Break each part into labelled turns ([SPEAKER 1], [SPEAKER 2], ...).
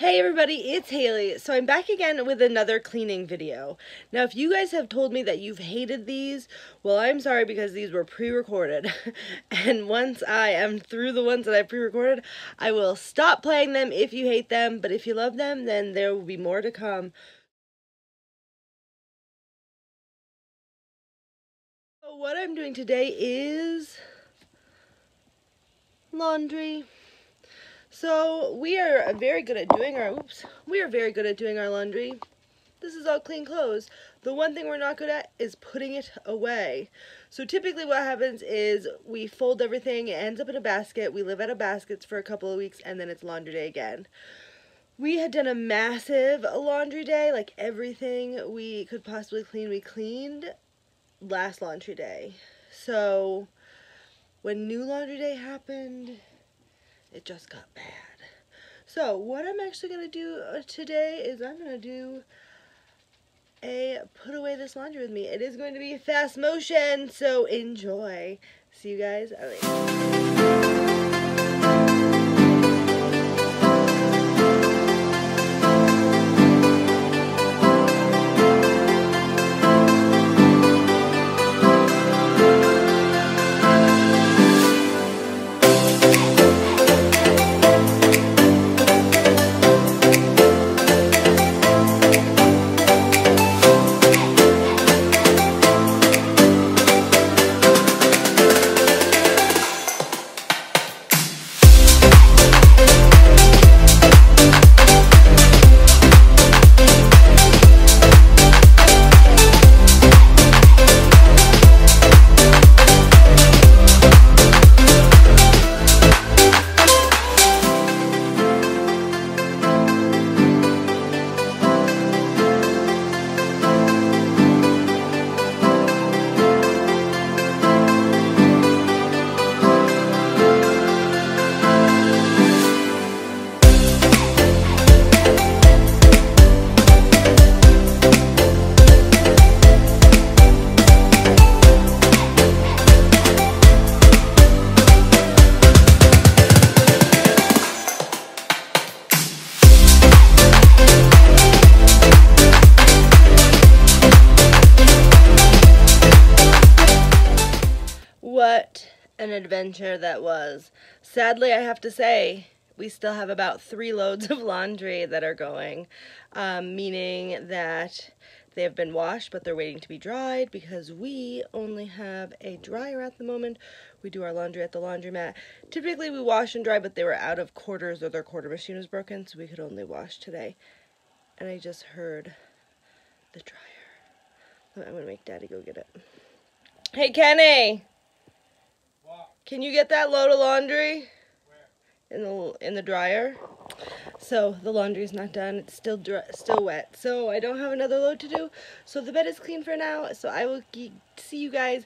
[SPEAKER 1] Hey everybody, it's Hayley. So I'm back again with another cleaning video. Now if you guys have told me that you've hated these, well I'm sorry because these were pre-recorded. and once I am through the ones that I pre-recorded, I will stop playing them if you hate them, but if you love them, then there will be more to come. So what I'm doing today is laundry. So we are very good at doing our, oops, we are very good at doing our laundry. This is all clean clothes. The one thing we're not good at is putting it away. So typically what happens is we fold everything, it ends up in a basket, we live out of baskets for a couple of weeks, and then it's laundry day again. We had done a massive laundry day, like everything we could possibly clean, we cleaned last laundry day. So when new laundry day happened, it just got bad. So what I'm actually going to do uh, today is I'm going to do a put away this laundry with me. It is going to be fast motion, so enjoy. See you guys. What an adventure that was. Sadly, I have to say, we still have about three loads of laundry that are going, um, meaning that they have been washed, but they're waiting to be dried because we only have a dryer at the moment. We do our laundry at the laundromat. Typically, we wash and dry, but they were out of quarters or their quarter machine was broken, so we could only wash today. And I just heard the dryer. I'm to make Daddy go get it. Hey, Kenny! Can you get that load of laundry? In the in the dryer. So the laundry is not done. It's still dry, still wet. So I don't have another load to do. So the bed is clean for now. So I will see you guys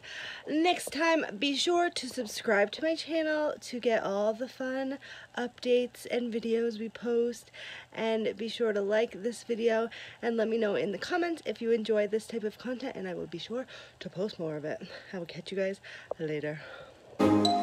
[SPEAKER 1] next time. Be sure to subscribe to my channel to get all the fun updates and videos we post. And be sure to like this video and let me know in the comments if you enjoy this type of content and I will be sure to post more of it. I will catch you guys later. Thank you.